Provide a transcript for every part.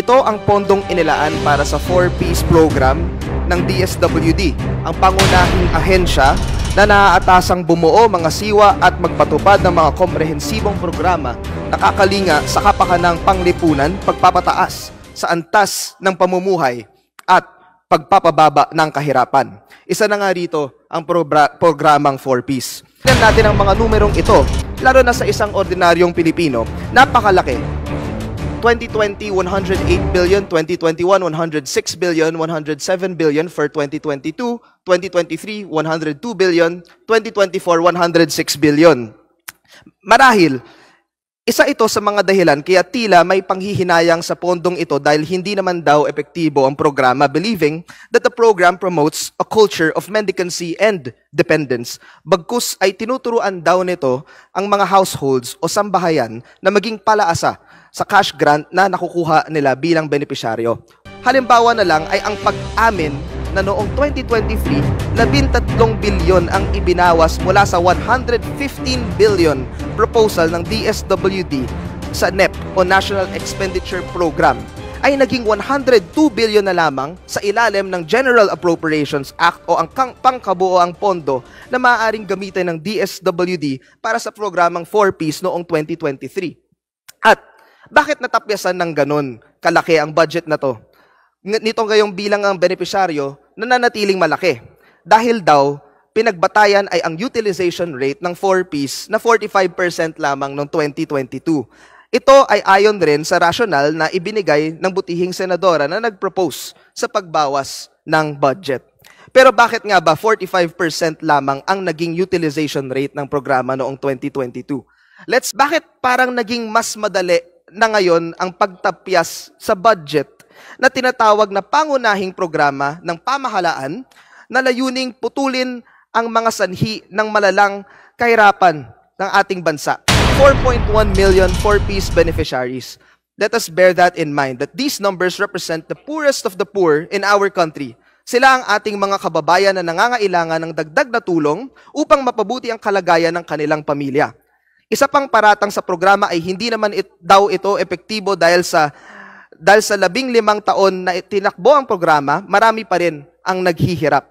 Ito ang pondong inilaan para sa 4-piece program ng DSWD, ang pangunahing ahensya na naaatasang bumuo mga siwa at magpatupad ng mga komprehensibong programa na kakalinga sa kapakanang panglipunan, pagpapataas sa antas ng pamumuhay at pagpapababa ng kahirapan. Isa na nga rito ang programang 4Ps. Tignan natin ang mga numerong ito, lalo na sa isang ordinaryong Pilipino, napakalaki. 2020, 108 billion. 2021, 106 billion. 107 billion for 2022. 2023, 102 billion. 2024, 106 billion. Marahil, isa ito sa mga dahilan kaya tila may panghihinayang sa pondong ito dahil hindi naman daw epektibo ang programa believing that the program promotes a culture of mendicancy and dependence. Bagkus ay tinuturuan daw nito ang mga households o sambahayan na maging palaasa sa cash grant na nakukuha nila bilang benepisyaryo. Halimbawa na lang ay ang pag-amin na noong 2023, 13 bilyon ang ibinawas mula sa 115 billion proposal ng DSWD sa NEP o National Expenditure Program ay naging 102 billion na lamang sa ilalim ng General Appropriations Act o ang pangkabuoang pondo na maaaring gamitin ng DSWD para sa programang 4Ps noong 2023. Bakit natapyasan ng ganun kalaki ang budget na to? Nito ngayong bilang ang benepisyaryo nananatiling malaki. Dahil daw, pinagbatayan ay ang utilization rate ng 4Ps na 45% lamang noong 2022. Ito ay ayon rin sa rational na ibinigay ng butihing senadora na nag-propose sa pagbawas ng budget. Pero bakit nga ba 45% lamang ang naging utilization rate ng programa noong 2022? Let's bakit parang naging mas madali na ngayon ang pagtapyas sa budget na tinatawag na pangunahing programa ng pamahalaan na layuning putulin ang mga sanhi ng malalang kahirapan ng ating bansa. 4.1 million 4-piece beneficiaries. Let us bear that in mind that these numbers represent the poorest of the poor in our country. Sila ang ating mga kababayan na nangangailangan ng dagdag na tulong upang mapabuti ang kalagayan ng kanilang pamilya. Isa pang paratang sa programa ay hindi naman it, daw ito epektibo dahil sa dahil sa labing limang taon na tinakbo ang programa, marami pa rin ang naghihirap.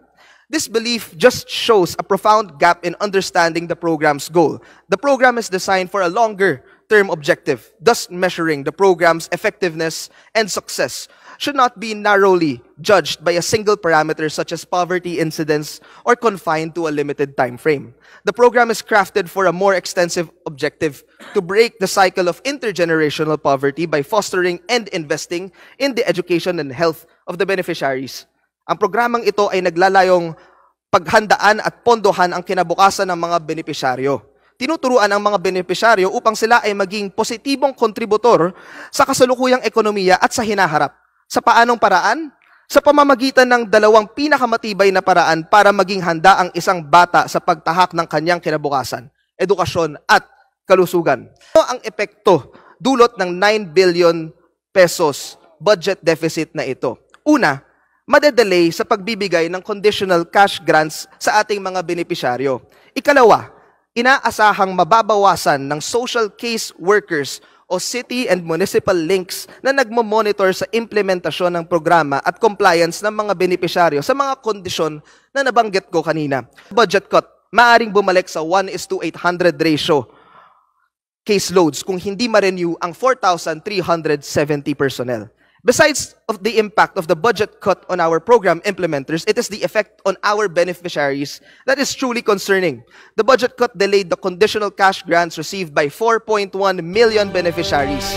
This belief just shows a profound gap in understanding the program's goal. The program is designed for a longer term objective, thus measuring the program's effectiveness and success should not be narrowly judged by a single parameter such as poverty incidence or confined to a limited time frame. The program is crafted for a more extensive objective to break the cycle of intergenerational poverty by fostering and investing in the education and health of the beneficiaries. Ang programang ito ay naglalayong paghandaan at pondohan ang kinabukasan ng mga benepisyaryo. Tinuturuan ang mga benepisyaryo upang sila ay maging positibong kontributor sa kasalukuyang ekonomiya at sa hinaharap. Sa paanong paraan? Sa pamamagitan ng dalawang pinakamatibay na paraan para maging handa ang isang bata sa pagtahak ng kanyang kinabukasan, edukasyon at kalusugan. Ito ang epekto dulot ng 9 billion pesos budget deficit na ito. Una, madedelay sa pagbibigay ng conditional cash grants sa ating mga benepisyaryo. Ikalawa, inaasahang mababawasan ng social case workers o city and municipal links na nagmo-monitor sa implementasyon ng programa at compliance ng mga benepisyaryo sa mga kondisyon na nabanggit ko kanina. Budget cut, maaring bumalik sa 1 is to 800 ratio caseloads kung hindi ma-renew ang 4,370 personnel. Besides of the impact of the budget cut on our program implementers, it is the effect on our beneficiaries that is truly concerning. The budget cut delayed the conditional cash grants received by 4.1 million beneficiaries.